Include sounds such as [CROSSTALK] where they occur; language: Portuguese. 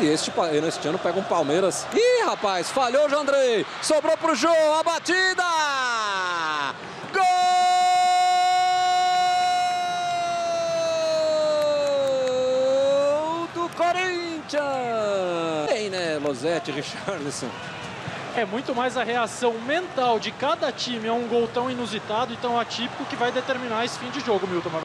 E este, tipo, neste ano pega um Palmeiras. Ih, rapaz, falhou o Jandrei. Sobrou pro Jô, a batida! Gol do Corinthians! bem né, Losetti, [LAUGHS] Richarlison. É muito mais a reação mental de cada time a um gol tão inusitado e tão atípico que vai determinar esse fim de jogo, Milton.